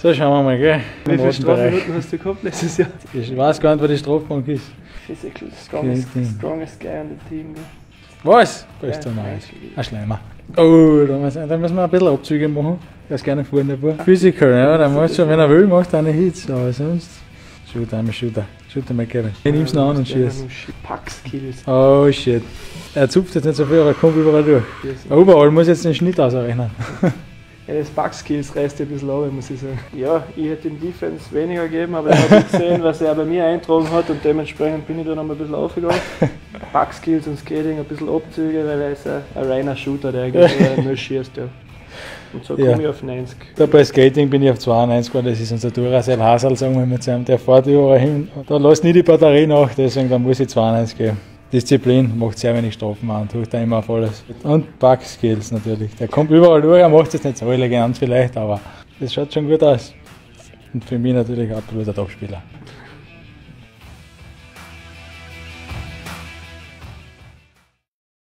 So, schauen wir mal, gell? Wie viele. Strafminuten hast du gehabt letztes Jahr? Ich weiß gar nicht, wo die Strafbank ist. Physical strongest, strongest guy on the team. Gell? Was? Ja, nice. nice. Ein Schleimer. Oh, da müssen, da müssen wir ein bisschen Abzüge machen. Der ist gerne vorne dabei. Physical, ja, der macht schon, wenn er will, macht er eine Hits, aber sonst. Shoot, I'm a shooter. Shooter, mein Kevin. Ich nimm's noch an und schieß. Pack-Skills. Oh shit. Er zupft jetzt nicht so viel, aber er kommt überall durch. Aber Überall muss jetzt den Schnitt ausrechnen. Ja, das Pack-Skills reißt ein bisschen ab, muss ich sagen. Ja, ich hätte dem Defense weniger gegeben, aber ich habe gesehen, was er bei mir eintragen hat und dementsprechend bin ich da noch mal ein bisschen aufgegangen. Pack-Skills und Skating ein bisschen Abzüge, weil er ist ein, ein reiner Shooter, der eigentlich nur schießt. Ja. Und so Ja. komme ich auf 90. Da bei Skating bin ich auf 92 geworden, das ist unser Duracell Hasel, sagen wir mit seinem, der fährt überall hin. Da lässt nie die Batterie nach, deswegen da muss ich 92 geben. Disziplin, macht sehr wenig Strafen an, tut er immer auf alles. Und Backskills natürlich. Der kommt überall durch, er macht es nicht so elegant vielleicht, aber das schaut schon gut aus. Und für mich natürlich absoluter Topspieler.